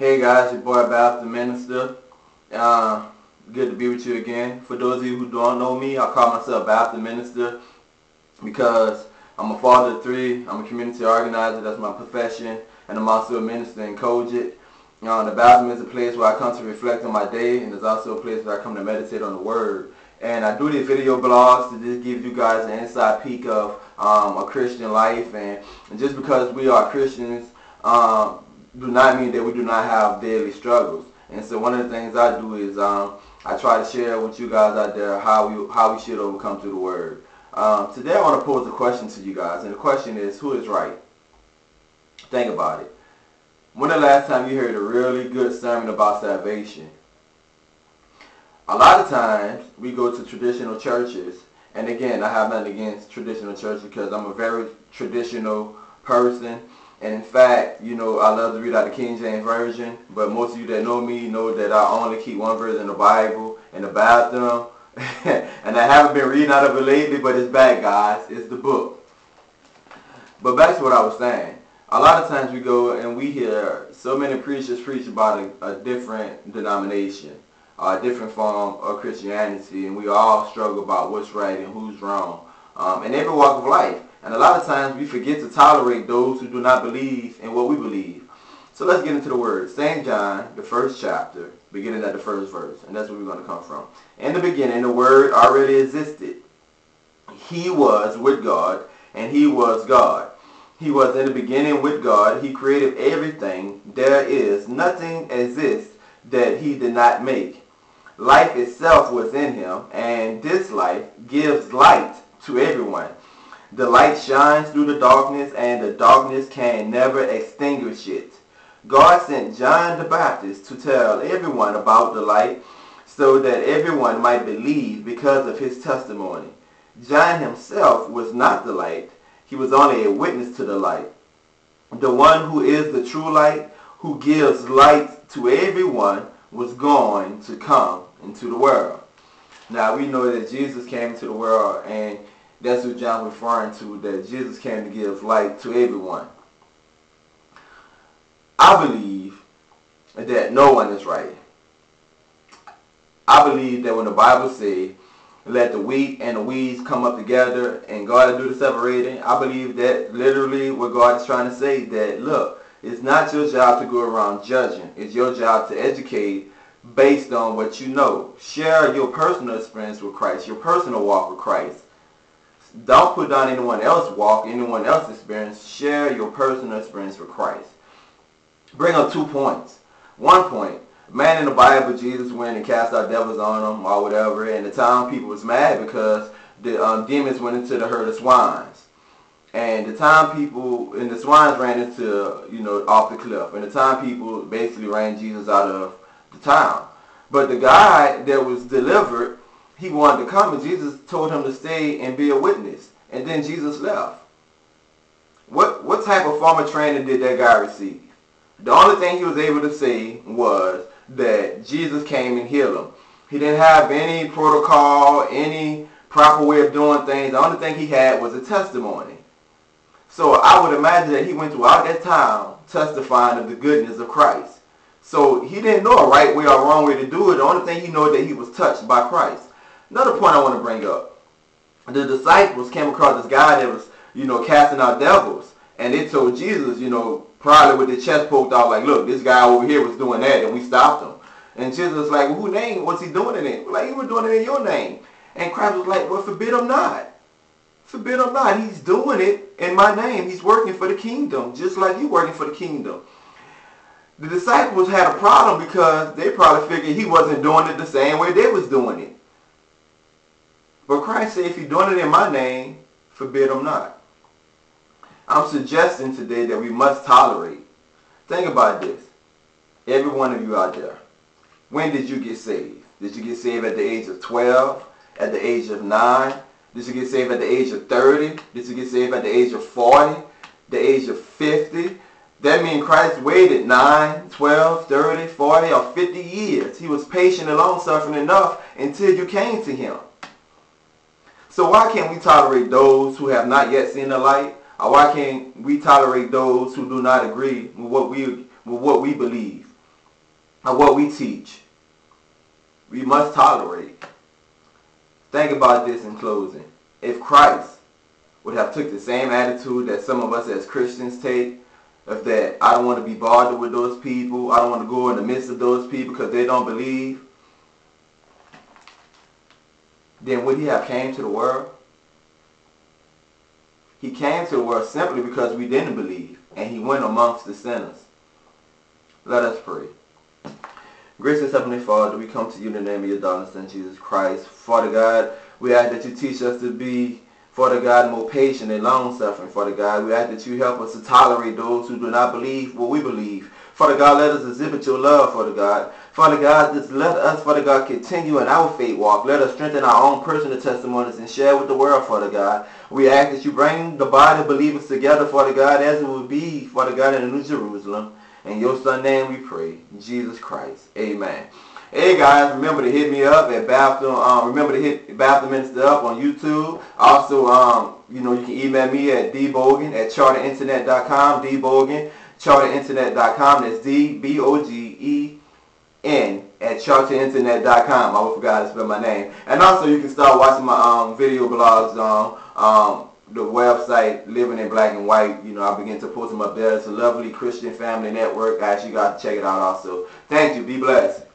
Hey guys, your boy Bathroom Minister. Uh, good to be with you again. For those of you who don't know me, I call myself Bathroom Minister because I'm a father of three. I'm a community organizer. That's my profession. And I'm also a minister in COGIC. Uh, the bathroom is a place where I come to reflect on my day, and it's also a place where I come to meditate on the Word. And I do these video blogs to just give you guys an inside peek of um, a Christian life. And, and, just because we are Christians um, do not mean that we do not have daily struggles. And so one of the things I do is um, I try to share with you guys out there how we how we should overcome through the Word. Um, today I want to pose a question to you guys, and the question is, who is right? Think about it. When the last time you heard a really good sermon about salvation? A lot of times we go to traditional churches, and again, I have nothing against traditional churches because I'm a very traditional person. And in fact, you know, I love to read out the King James Version, but most of you that know me know that I only keep one verse in the Bible in the bathroom. and I haven't been reading out of it lately, but it's back, guys. It's the book. But back to what I was saying. A lot of times we go and we hear so many preachers preach about a, a different denomination, a different form of Christianity, and we all struggle about what's right and who's wrong um, in every walk of life. And a lot of times we forget to tolerate those who do not believe in what we believe. So let's get into the word. St. John, the first chapter, beginning at the first verse. And that's where we're going to come from. In the beginning, the word already existed. He was with God, and he was God. He was in the beginning with God. He created everything. There is nothing exists that he did not make. Life itself was in him, and this life gives light to everyone. The light shines through the darkness, and the darkness can never extinguish it. God sent John the Baptist to tell everyone about the light so that everyone might believe because of his testimony. John himself was not the light. He was only a witness to the light. The one who is the true light, who gives light to everyone, was going to come into the world. Now we know that Jesus came into the world and that's what John referring to, that Jesus came to give light to everyone. I believe that no one is right. I believe that when the Bible says, let the wheat and the weeds come up together and God will do the separating, I believe that literally what God is trying to say that, look, it's not your job to go around judging. It's your job to educate based on what you know. Share your personal experience with Christ, your personal walk with Christ. Don't put down anyone else's walk, anyone else's experience. Share your personal experience with Christ bring up two points. One point, man in the Bible, Jesus went and cast out devils on them or whatever, and the town people was mad because the um, demons went into the herd of swines. And the town people, and the swines ran into, you know, off the cliff. And the town people basically ran Jesus out of the town. But the guy that was delivered, he wanted to come, and Jesus told him to stay and be a witness. And then Jesus left. What, what type of formal training did that guy receive? The only thing he was able to say was that Jesus came and healed him. He didn't have any protocol, any proper way of doing things. The only thing he had was a testimony. So I would imagine that he went throughout that town testifying of the goodness of Christ. So he didn't know a right way or wrong way to do it. The only thing he knew that he was touched by Christ. Another point I want to bring up. The disciples came across this guy that was, you know, casting out devils. And they told Jesus, you know, probably with the chest poked out, like, look, this guy over here was doing that, and we stopped him. And Jesus was like, well, who name? What's he doing in it? Like, he was doing it in your name. And Christ was like, well, forbid him not. Forbid him not. He's doing it in my name. He's working for the kingdom, just like you working for the kingdom. The disciples had a problem because they probably figured he wasn't doing it the same way they was doing it. But Christ said, if you're doing it in my name, forbid him not. I'm suggesting today that we must tolerate. Think about this. Every one of you out there. When did you get saved? Did you get saved at the age of 12? At the age of 9? Did you get saved at the age of 30? Did you get saved at the age of 40? The age of 50? That means Christ waited 9, 12, 30, 40, or 50 years. He was patient and long-suffering enough until you came to him. So why can't we tolerate those who have not yet seen the light Or why can't we tolerate those who do not agree with what we with what we believe? of what we teach. We must tolerate. Think about this in closing. If Christ would have took the same attitude that some of us as Christians take, of that I don't want to be bothered with those people, I don't want to go in the midst of those people because they don't believe, then would he have came to the world? He came to the world simply because we didn't believe, and he went amongst the sinners. Let us pray. Gracious Heavenly Father, we come to you in the name of your darling Son, Jesus Christ. Father God, we ask that you teach us to be, Father God, more patient and long-suffering, Father God. We ask that you help us to tolerate those who do not believe what we believe. Father God, let us exhibit your love, Father God. Father God, just let us, Father God, continue in our faith walk. Let us strengthen our own personal testimonies and share with the world, Father God. We ask that you bring the body of believers together, Father God, as it will be, Father God, in the New Jerusalem. In your Son's name we pray. Jesus Christ. Amen. Hey guys, remember to hit me up at Baptist. Um, remember to hit Bathroom Minister up on YouTube. Also, um, you know, you can email me at dbogen at charterinternet.com. dbogen charterinternet.com. That's D-B-O-G-E-N at charterinternet.com. I forgot to spell my name. And also you can start watching my um, video blogs on um, the website Living in Black and White. You know, I begin to post them up there. It's a lovely Christian family network. Guys, you got to check it out also. Thank you. Be blessed.